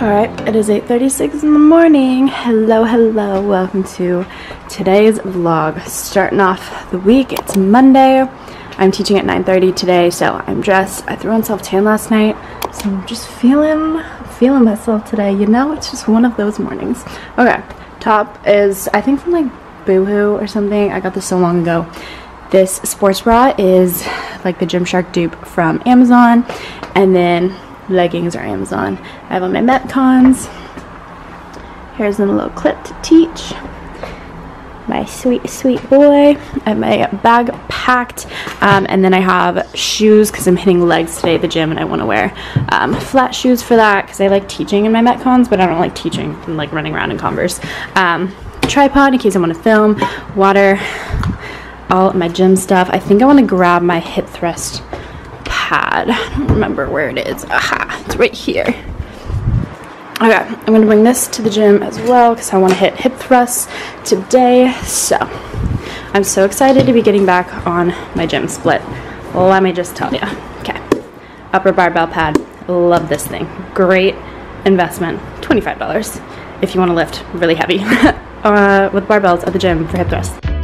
Alright, it is 8.36 in the morning. Hello, hello. Welcome to today's vlog. Starting off the week. It's Monday. I'm teaching at 9.30 today, so I'm dressed. I threw on self-tan last night, so I'm just feeling, feeling myself today. You know, it's just one of those mornings. Okay, top is, I think from like Boohoo or something. I got this so long ago. This sports bra is like the Gymshark dupe from Amazon. And then leggings are Amazon. I have on my Metcons. Here's a little clip to teach. My sweet, sweet boy. I have my bag packed. Um, and then I have shoes because I'm hitting legs today at the gym and I want to wear um, flat shoes for that because I like teaching in my Metcons, but I don't like teaching and like running around in Converse. Um, tripod in case I want to film. Water. All my gym stuff. I think I want to grab my hip thrust pad. I don't remember where it is. Aha, it's right here. Okay, I'm gonna bring this to the gym as well because I want to hit hip thrusts today. So I'm so excited to be getting back on my gym split. Let me just tell you. Okay, upper barbell pad. Love this thing. Great investment. $25 if you want to lift really heavy uh, with barbells at the gym for hip thrusts.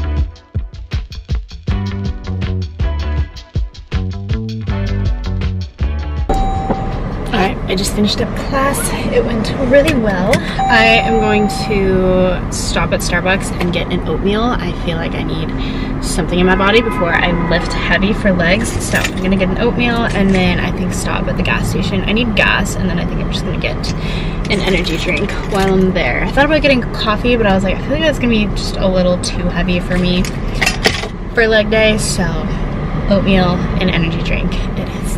I just finished up class. It went really well. I am going to stop at Starbucks and get an oatmeal. I feel like I need something in my body before I lift heavy for legs. So I'm gonna get an oatmeal and then I think stop at the gas station. I need gas and then I think I'm just gonna get an energy drink while I'm there. I thought about getting coffee, but I was like, I feel like that's gonna be just a little too heavy for me for leg day. So oatmeal and energy drink it is.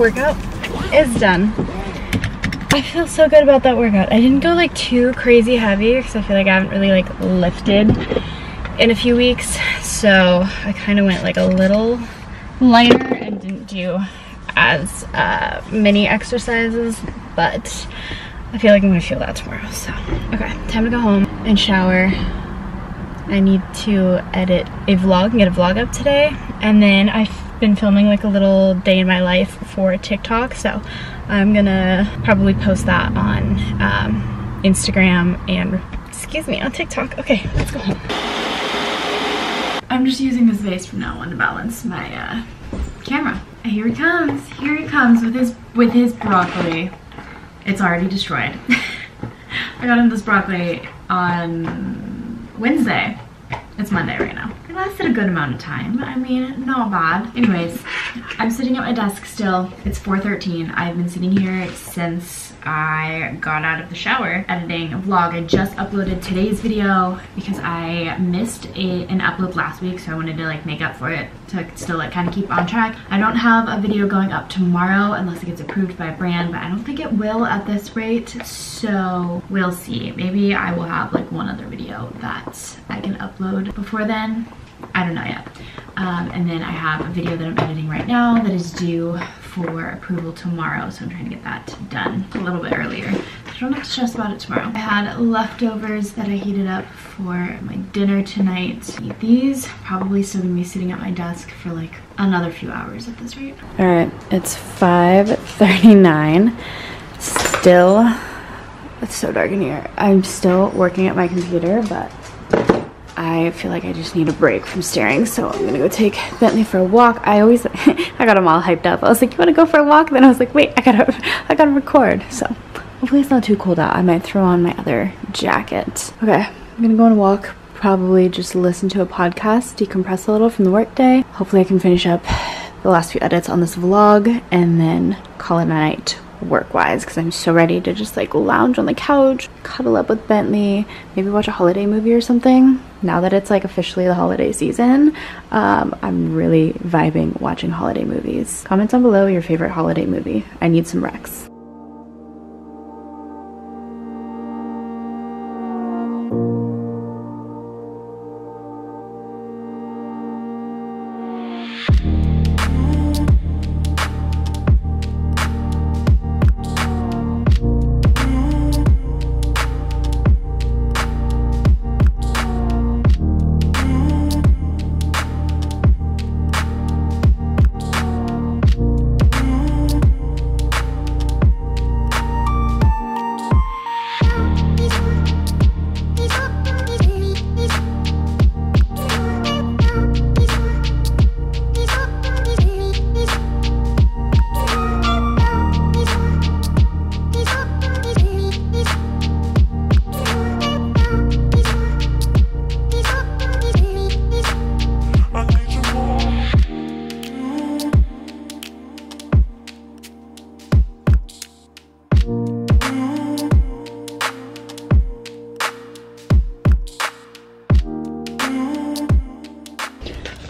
Workout is done. I feel so good about that workout. I didn't go like too crazy heavy because I feel like I haven't really like lifted in a few weeks. So I kind of went like a little lighter and didn't do as uh, many exercises, but I feel like I'm gonna feel that tomorrow. So, okay, time to go home and shower. I need to edit a vlog and get a vlog up today. And then I been filming like a little day in my life for TikTok. So I'm gonna probably post that on um, Instagram and, excuse me, on TikTok. Okay, let's go home. I'm just using this vase from now on to balance my uh, camera. Here he comes, here he comes with his, with his broccoli. It's already destroyed. I got him this broccoli on Wednesday. It's Monday right now lasted a good amount of time. I mean, not bad. Anyways, I'm sitting at my desk still. It's 4.13. I've been sitting here since I got out of the shower editing a vlog. I just uploaded today's video because I missed a, an upload last week so I wanted to like make up for it to still like kind of keep on track. I don't have a video going up tomorrow unless it gets approved by a brand but I don't think it will at this rate so we'll see. Maybe I will have like one other video that I can upload before then. I don't know yet. Um, and then I have a video that I'm editing right now that is due for approval tomorrow. So I'm trying to get that done a little bit earlier. So I don't have to stress about it tomorrow. I had leftovers that I heated up for my dinner tonight. Eat these, probably still gonna be sitting at my desk for like another few hours at this rate. All right, it's 5.39. Still, it's so dark in here. I'm still working at my computer, but I feel like I just need a break from staring, so I'm gonna go take Bentley for a walk. I always, I got him all hyped up. I was like, you wanna go for a walk? Then I was like, wait, I gotta, I gotta record. So hopefully it's not too cold out. I might throw on my other jacket. Okay, I'm gonna go on a walk, probably just listen to a podcast, decompress a little from the workday. Hopefully I can finish up the last few edits on this vlog and then call it a night work-wise because I'm so ready to just like lounge on the couch, cuddle up with Bentley, maybe watch a holiday movie or something. Now that it's like officially the holiday season, um, I'm really vibing watching holiday movies. Comment down below your favorite holiday movie. I need some recs.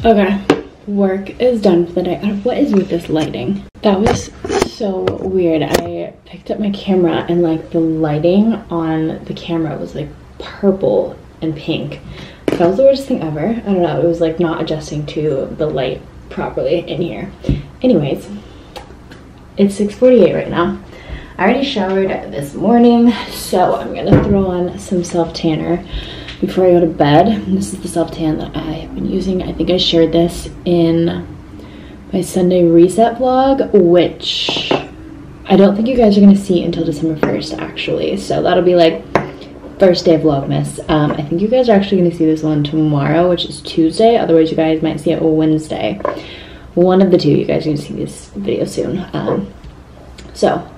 Okay, work is done for the day. Uh, what is with this lighting? That was so weird. I picked up my camera and like the lighting on the camera was like purple and pink. That was the weirdest thing ever. I don't know, it was like not adjusting to the light properly in here. Anyways, it's 6.48 right now. I already showered this morning, so I'm gonna throw on some self-tanner before I go to bed. This is the self tan that I have been using. I think I shared this in my Sunday reset vlog, which I don't think you guys are going to see until December 1st, actually. So that'll be like first day of Vlogmas. Um, I think you guys are actually going to see this one tomorrow, which is Tuesday. Otherwise, you guys might see it Wednesday. One of the two, you guys are to see this video soon. Um, so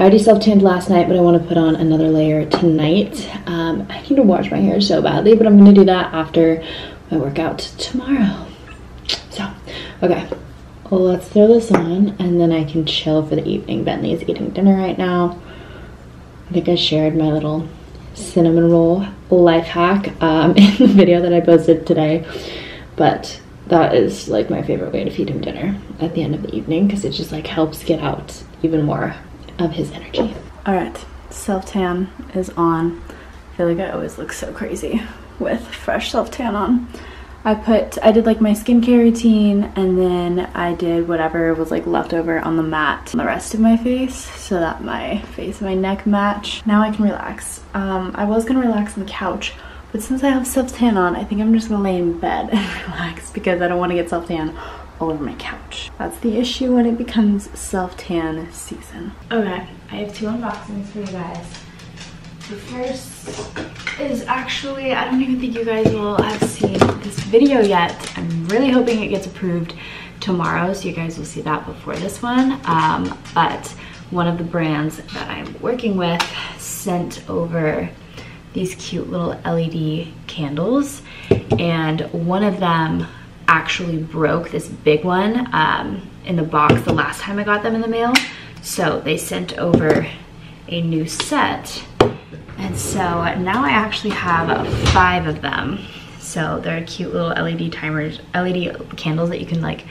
I already self-tanned last night, but I want to put on another layer tonight. Um, I need to wash my hair so badly, but I'm going to do that after my workout tomorrow. So, okay, well, let's throw this on, and then I can chill for the evening. Bentley is eating dinner right now. I think I shared my little cinnamon roll life hack um, in the video that I posted today, but that is like my favorite way to feed him dinner at the end of the evening because it just like helps get out even more of his energy. All right, self-tan is on. I feel like I always look so crazy with fresh self-tan on. I put, I did like my skincare routine and then I did whatever was like left over on the mat on the rest of my face so that my face and my neck match. Now I can relax. Um, I was gonna relax on the couch, but since I have self-tan on, I think I'm just gonna lay in bed and relax because I don't wanna get self-tan all over my couch. That's the issue when it becomes self-tan season. Okay, I have two unboxings for you guys. The first is actually, I don't even think you guys will have seen this video yet. I'm really hoping it gets approved tomorrow, so you guys will see that before this one. Um, but one of the brands that I'm working with sent over these cute little LED candles and one of them actually broke this big one um, in the box the last time I got them in the mail. So they sent over a new set. And so now I actually have five of them. So they're cute little LED timers, LED candles that you can like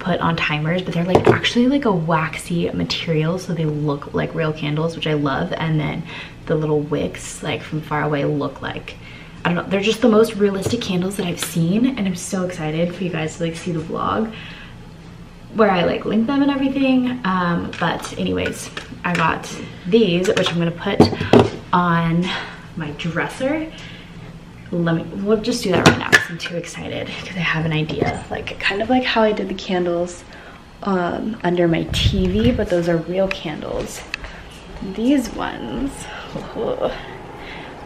put on timers, but they're like actually like a waxy material. So they look like real candles, which I love. And then the little wicks like from far away look like I don't know, they're just the most realistic candles that I've seen and I'm so excited for you guys to like see the vlog where I like link them and everything. Um, but anyways, I got these, which I'm gonna put on my dresser. Let me, we'll just do that right now because I'm too excited because I have an idea. Like kind of like how I did the candles um, under my TV, but those are real candles. These ones,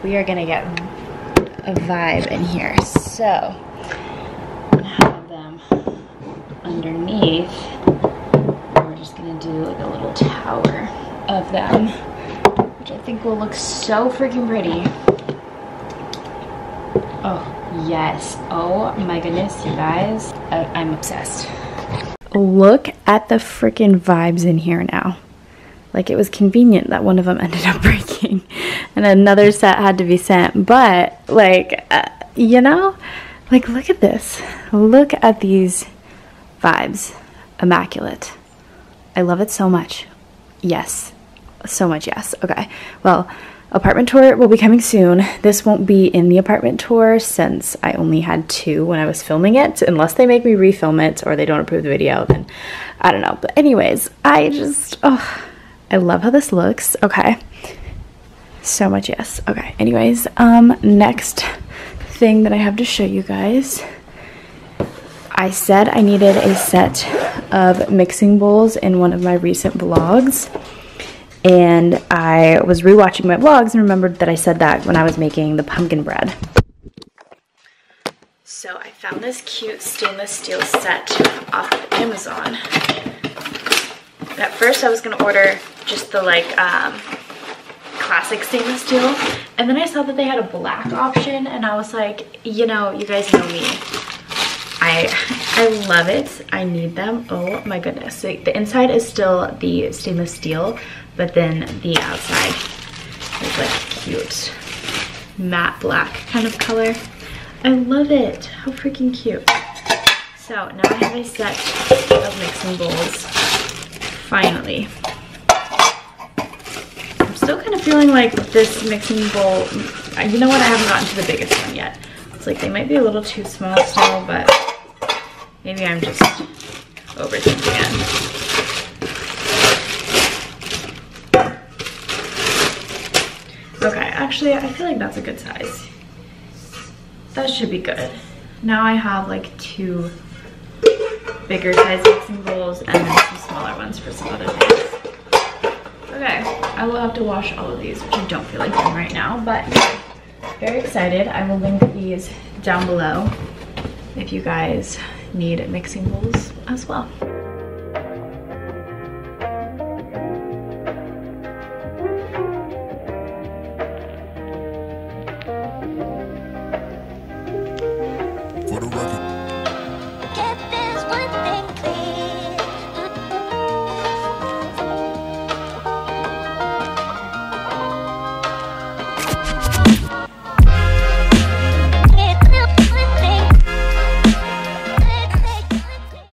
we are gonna get a vibe in here. So, have them underneath. We're just gonna do like a little tower of them, which I think will look so freaking pretty. Oh, yes. Oh my goodness, you guys. I I'm obsessed. Look at the freaking vibes in here now. like it was convenient that one of them ended up breaking and another set had to be sent. But like, uh, you know, like look at this. Look at these vibes. Immaculate. I love it so much. Yes. So much yes. Okay. Well, apartment tour will be coming soon. This won't be in the apartment tour since I only had two when I was filming it. Unless they make me refilm it or they don't approve the video, then I don't know. But anyways, I just, oh, I love how this looks. Okay. So much yes. Okay. Anyways, um, next thing that I have to show you guys. I said I needed a set of mixing bowls in one of my recent vlogs and I was rewatching my vlogs and remembered that I said that when I was making the pumpkin bread. So I found this cute stainless steel set off of Amazon. At first I was gonna order just the like um, classic stainless steel and then I saw that they had a black option and I was like, you know, you guys know me. I I love it. I need them. Oh my goodness. So the inside is still the stainless steel, but then the outside is like cute matte black kind of color. I love it. How freaking cute. So now I have a set of mixing bowls. Finally. Still kind of feeling like this mixing bowl, you know what, I haven't gotten to the biggest one yet. It's like they might be a little too small still, but maybe I'm just overthinking it. Okay, actually, I feel like that's a good size. That should be good. Now I have like two bigger size mixing bowls and then some smaller ones for some other things. Okay, I will have to wash all of these, which I don't feel like doing right now, but very excited. I will link these down below if you guys need mixing bowls as well.